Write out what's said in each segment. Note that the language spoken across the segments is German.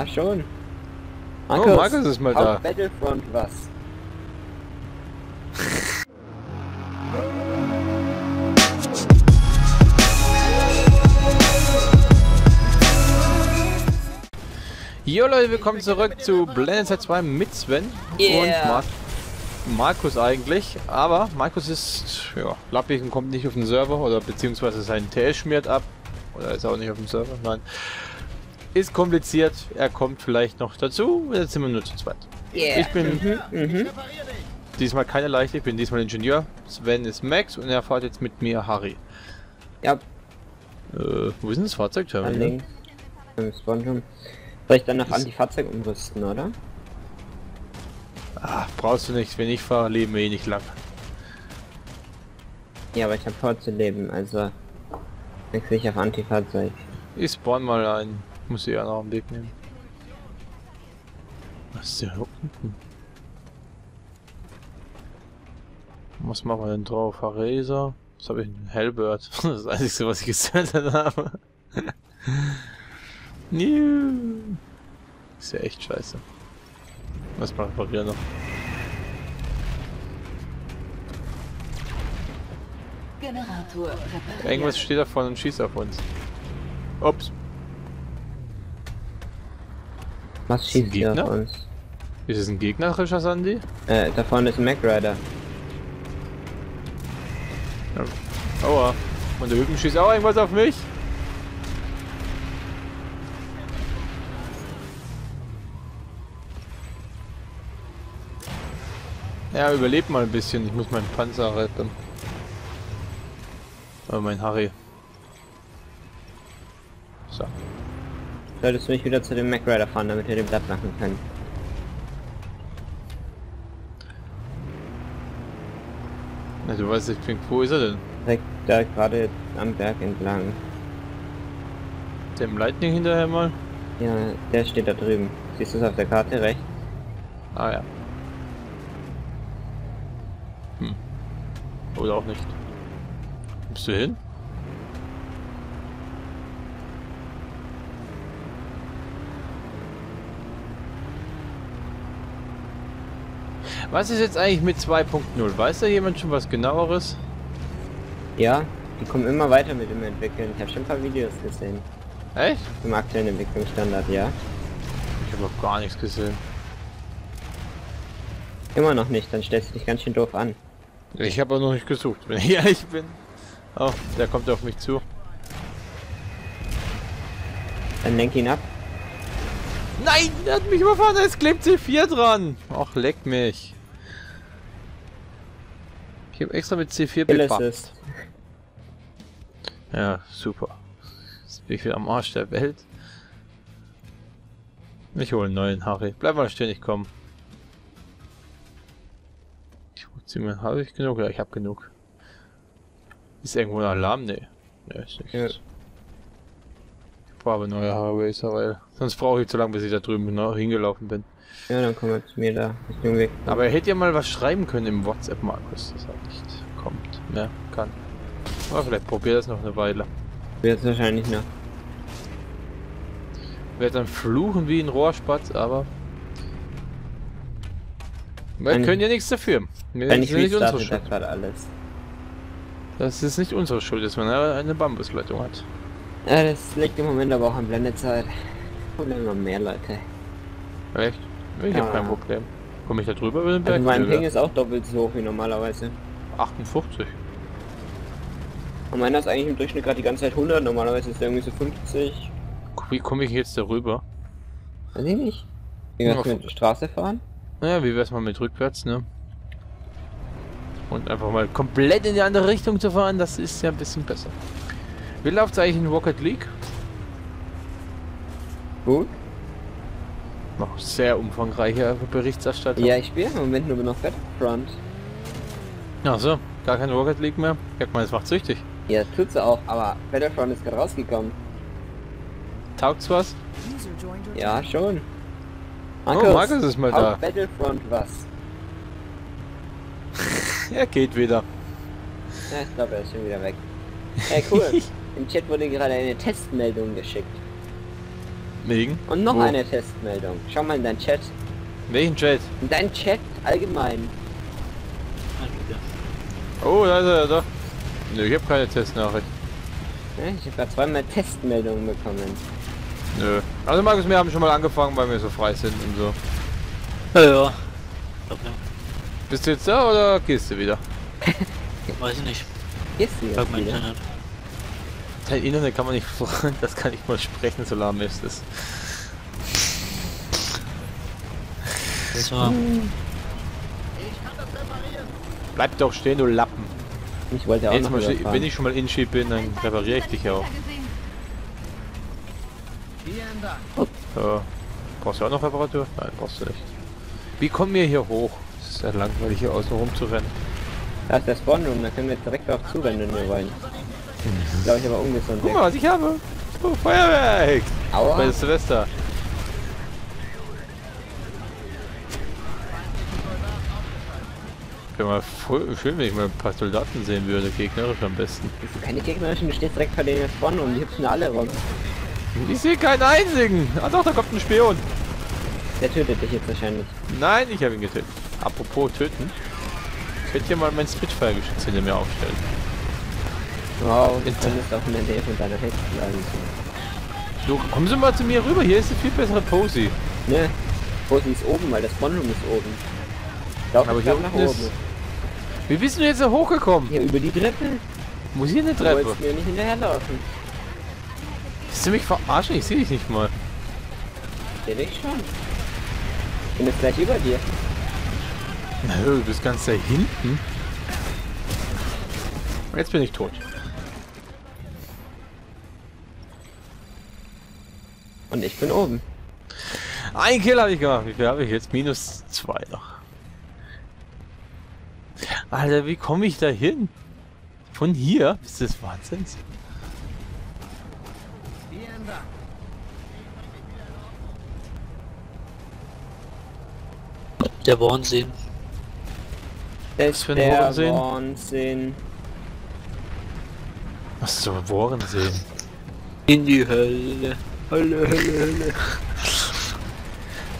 Ja, schon. oh, Markus ist mal da. Battlefront was? Jo Leute, willkommen zurück zu Blended 2 mit Sven Yeah. und Mar Markus eigentlich, aber Markus ist ja, lappig und kommt nicht auf den Server oder beziehungsweise sein TS schmiert ab oder ist auch nicht auf dem Server, nein. Ist kompliziert, er kommt vielleicht noch dazu, jetzt sind wir nur zu zweit. Yeah. Ich bin Mhm. diesmal keine Leichte, ich bin diesmal Ingenieur, Sven ist Max und er fährt jetzt mit mir Harry. Ja, Äh, wo ist denn das Fahrzeugterminal? an Spawn Soll ich dann noch Anti-Fahrzeug umrüsten, oder? Ah, brauchst du nicht, wenn ich fahre, leben wir eh nicht lang. Ja, aber ich habe vor zu leben, also wechsle ich auf Anti-Fahrzeug. Ich spawn mal ein. Muss ich ja noch einen Weg nehmen. Was ist hier unten? Was machen wir denn drauf? Haresa? Was habe ich denn? Hellbird. Das ist das Einzige, was ich gesendet habe. Ist ja echt scheiße. Was machen wir noch? Generator. Irgendwas steht da vorne und schießt auf uns. Ups. Was schießt hier auf uns? Ist es ein gegnerischer Sandy? Äh, da vorne ist ein Mac Rider. Aua. Und da drüben schießt auch irgendwas auf mich. Ja, überlebt mal ein bisschen. Ich muss meinen Panzer retten. Aber mein Harry. Solltest du mich wieder zu dem Mac Rider fahren, damit wir den Blatt machen können. Na, du weißt, ich bin. Wo ist er denn? Direkt da gerade am Berg entlang. Dem Lightning hinterher mal? Ja, der steht da drüben. Siehst du es auf der Karte rechts? Ah ja. Hm. Oder auch nicht. Bist du hin? Was ist jetzt eigentlich mit 2.0? Weiß da jemand schon was genaueres? Ja, die kommen immer weiter mit dem Entwickeln. Ich habe schon ein paar Videos gesehen. Echt? Im aktuellen Entwicklungsstandard, ja. Ich habe auch gar nichts gesehen. Immer noch nicht, dann stellst du dich ganz schön doof an. Ich habe auch noch nicht gesucht, wenn ich ehrlich bin. Oh, der kommt auf mich zu. Dann lenk ihn ab. Nein, der hat mich überfahren, es klebt C4 dran. Ach, leck mich. Ich habe extra mit C4 Kill bepackt. Assist. Ja, super. Jetzt bin ich wieder am Arsch der Welt. Ich hole einen neuen Harry. Bleib mal stehen, ich komm. Ich zieh mir, habe ich genug? Ja, ich habe genug. Ist irgendwo ein Alarm? Nee. Nee, ist nicht. Ja. Brauche neue Racer, weil sonst brauche ich zu lange, bis ich da drüben genau hingelaufen bin. Ja, dann komm mal zu mir da. Richtung Weg. Aber er hätte ja mal was schreiben können im WhatsApp, Markus, dass er nicht kommt. Ja, kann. Aber vielleicht probier das noch eine Weile. Jetzt wahrscheinlich noch. Werd dann fluchen wie ein Rohrspatz, aber. Wir Wenn- können ja nichts dafür. Wir Wenn ich das ist nicht unsere da Schuld. gerade alles. Das ist nicht unsere Schuld, dass man eine Bambusleitung hat. Ja, das liegt im Moment aber auch an Blendezeit. Kommen immer mehr Leute. Echt? Ich Ja. hab kein Problem. Komme ich da drüber über den Also Berg? mein Nö, Ping ja. ist auch doppelt so hoch wie normalerweise. 58. Und meiner ist eigentlich im Durchschnitt gerade die ganze Zeit 100, normalerweise ist der irgendwie so 50. Wie komme ich jetzt darüber? Weiß ich nicht. Wie wir mit der Straße fahren? Naja, wie wär's mal mit rückwärts, ne? Und einfach mal komplett in die andere Richtung zu fahren, das ist ja ein bisschen besser. Wie läuft's eigentlich in Rocket League? Gut. Noch sehr umfangreiche Berichterstattung. Ja, ich spiele im Moment nur noch Battlefront. Ach so, gar kein Rocket League mehr? Merkt man, es macht süchtig. Ja, das tut's auch, aber Battlefront ist gerade rausgekommen. Taugt's was? Ja, schon. Oh, Markus ist mal da. Battlefront was? Er geht wieder. Ja, ich glaube, er ist schon wieder weg. Hey, cool. Im Chat wurde gerade eine Testmeldung geschickt. Wegen? Und noch Wo? eine Testmeldung. Schau mal in deinen Chat. Welchen Chat? In deinen Chat allgemein. Oh, da ist er, da. Nö, ich habe keine Testnachricht. Ja, ich habe gerade zweimal Testmeldungen bekommen. Nö. Also Markus, wir haben schon mal angefangen, weil wir so frei sind und so. Ja, ja. Ja. Bist du jetzt da oder gehst du wieder? Weiß ich nicht. Gehst du Sag jetzt mein wieder? Dein Internet kann man nicht fragen, das kann ich mal sprechen, so lahm ist es. So. Bleib doch stehen, du Lappen. Ich wollte auch Jetzt noch mal, wenn ich schon mal in Schieb bin, dann repariere ich dich auch. So. Brauchst du auch noch Reparatur? Nein, brauchst du nicht. Wie kommen wir hier hoch? Es ist ja langweilig hier außen rum zu rennen. Da ist der Spawnroom, da können wir jetzt direkt auch zurennen, wenn wir wollen. Glaube ich aber ungesund. Guck mal, was ich habe. Oh, Feuerwerk! Aua. Bei Silvester. Wäre mal voll schön, wenn ich mal ein paar Soldaten sehen würde, gegnerisch am besten. Keine gegnerischen, du stehst direkt vor den Spawnroom, die hüpfen alle rum. Ich sehe keinen einzigen! Ah doch, da kommt ein Spion! Der tötet dich jetzt wahrscheinlich. Nein, ich habe ihn getötet. Apropos töten. Ich werde hier mal mein Spitfire-Geschütz hinter mir aufstellen. Wow, du könntest auch in der Nähe von deiner Hex bleiben. Du, kommen Sie mal zu mir rüber, hier ist eine viel bessere Pose. Ne? Wo sie ist oben, weil das Spawnroom ist oben. Lauf Aber ich hier glaub, nach oben. Wie bist du jetzt da hochgekommen? Hier über die Treppe. Muss hier eine Du Treppe? wolltest mir nicht hinterherlaufen. Willst du mich verarschen? Ich sehe dich nicht mal. Seh dich schon. Ich bin jetzt gleich über dir. Na, du bist ganz da hinten. Jetzt bin ich tot. Und ich bin oben. Ein Kill habe ich gemacht. Wie viel habe ich jetzt? Minus zwei noch. Alter, wie komme ich da hin? Von hier? Ist das Wahnsinn? Der Wahnsinn. Das für ein der Wahnsinn? Wahnsinn. Was soll Bohren sehen? In die Hölle. Hölle, Hölle, Hölle.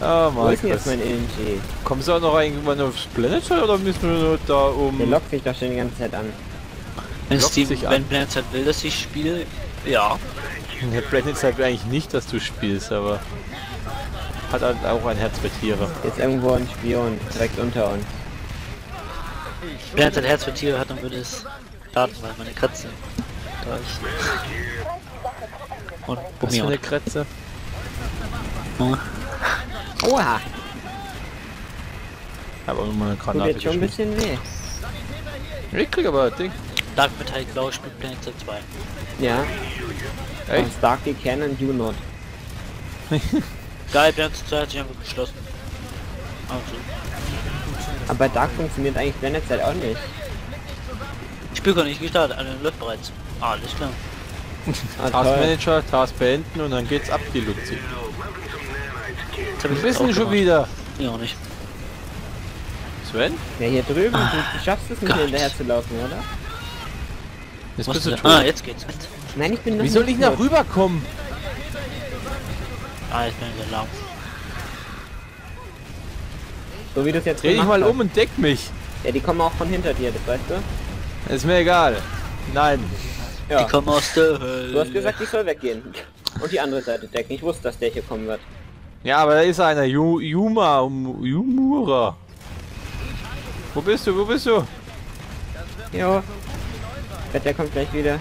Ah, Wo ist denn jetzt mein LNG? Kommst du auch noch irgendwann aufs Planet oder müssen wir nur da um... Der lockt sich doch schon die ganze Zeit an. Wenn Steven, sich wenn Planet will, dass ich spiele, ja. Der Planet sagt eigentlich nicht, dass du spielst, aber... Hat halt auch ein Herz für Tiere. Jetzt irgendwo ein Spion, direkt unter uns. Planet Herz für Tiere hat, dann würde es starten, weil meine Katze da ist. Und Was für eine Kretze? und. Oha, auch mal eine tut Granate jetzt schon ein bisschen weh. Ich krieg aber Ding. Dark Metallic Blau spielt Planet Zoo 2. Ja, Echt? und Starkey can and you not. Geil, Planet Zoo 2 hat sich einfach geschlossen. Also, Aber Dark funktioniert eigentlich Planet Side auch nicht. ich spiele gar nicht gestartet, also läuft bereits. Alles klar. Ah, Task toll. Manager, Task beenden und dann geht's ab, die Luzi. Wir wissen schon wieder. Ja, auch nicht. Sven? Ja, hier drüben, du, du schaffst es nicht Gott. hinterher zu laufen, oder? Jetzt Was bist du tot. Ah, jetzt geht's. Nein, ich bin noch Wie soll nicht ich nach rüberkommen? Ah, jetzt bin ich alarm. So wie du es jetzt Dreh dich mal um und deck mich. Ja, die kommen auch von hinter dir, das weißt du? Ist mir egal. Nein. Ja. Die kommen aus der Hölle. Du hast gesagt, ich soll weggehen. Und die andere Seite decken. Ich wusste, dass der hier kommen wird. Ja, aber da ist einer. Ju Yuma. um- Yumura. Wo bist du? Wo bist du? Jo. Der kommt gleich wieder.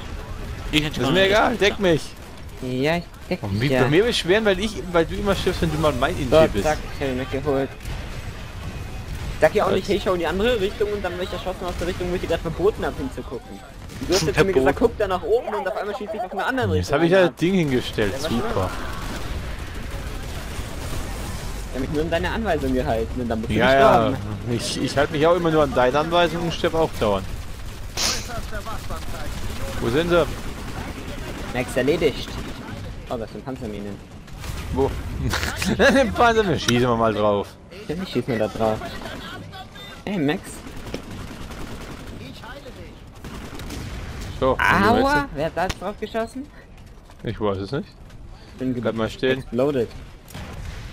Ich hätte Ist mir egal. Deck mich. Ja, ich deck mich ja. bei mir beschweren, weil ich, weil du immer stirbst, wenn du mal mein So, Inji bist. zack, ich hab ihn weggeholt. Sag ja auch nicht, hey, schau in die andere Richtung und dann werde ich erschossen aus der Richtung, wo ich dir gerade verboten habe hinzugucken. Du hast jetzt mir gesagt, guck da nach oben und auf einmal schießt ich auf eine andere Richtung. Jetzt habe ich ja das Ding hingestellt. Super. Ich hab mich nur an deine Anweisung gehalten und dann du Ja, ja. Ich, ich halte mich auch immer nur an deine Anweisungen und sterbe auch dauernd. Wo sind sie? Max erledigt. Oh, das sind Panzerminen. Wo? Den Panzer, wir schießen wir mal drauf. Ja, ich schieß mir da drauf. Hey, Max. So, Aua! Wer hat da jetzt drauf geschossen? Ich weiß es nicht. Bin Bleib mal stehen. Exploded.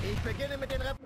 Ich beginne mit den Rep